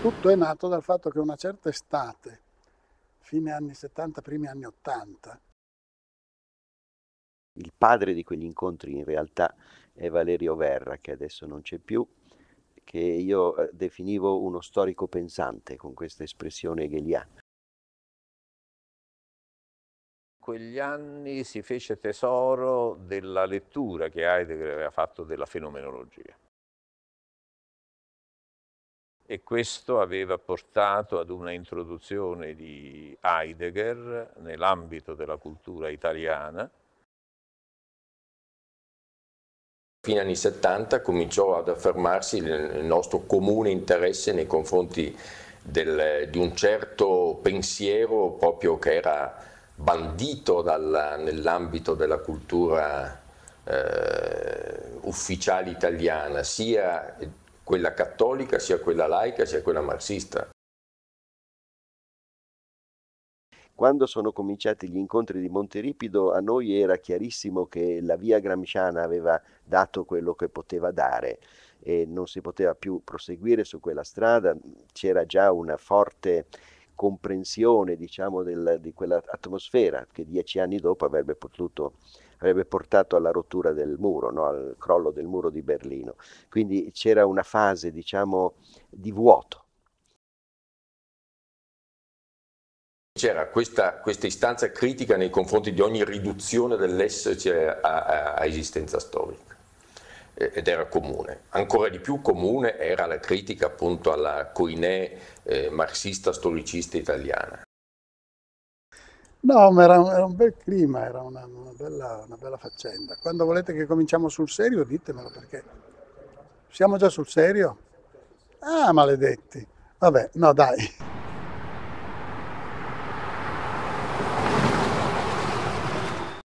Tutto è nato dal fatto che una certa estate, fine anni 70, primi anni 80, il padre di quegli incontri in realtà è Valerio Verra, che adesso non c'è più, che io eh, definivo uno storico pensante con questa espressione hegeliana. quegli anni si fece tesoro della lettura che Heidegger aveva fatto della fenomenologia e questo aveva portato ad una introduzione di Heidegger nell'ambito della cultura italiana. Fino agli anni 70 cominciò ad affermarsi il nostro comune interesse nei confronti del, di un certo pensiero proprio che era bandito dal, nell'ambito della cultura eh, ufficiale italiana, sia quella cattolica, sia quella laica, sia quella marxista. Quando sono cominciati gli incontri di Monteripido a noi era chiarissimo che la via gramsciana aveva dato quello che poteva dare e non si poteva più proseguire su quella strada, c'era già una forte comprensione diciamo, del, di quell'atmosfera che dieci anni dopo avrebbe potuto avrebbe portato alla rottura del muro, no? al crollo del muro di Berlino. Quindi c'era una fase, diciamo, di vuoto. C'era questa, questa istanza critica nei confronti di ogni riduzione dell'esserci a, a, a esistenza storica ed era comune. Ancora di più comune era la critica appunto alla coinè eh, marxista storicista italiana. No, ma era, era, un bel clima, era una, una, bella, una bella faccenda. Quando volete che cominciamo sul serio, ditemelo perché siamo già sul serio? Ah, maledetti. Vabbè, no dai.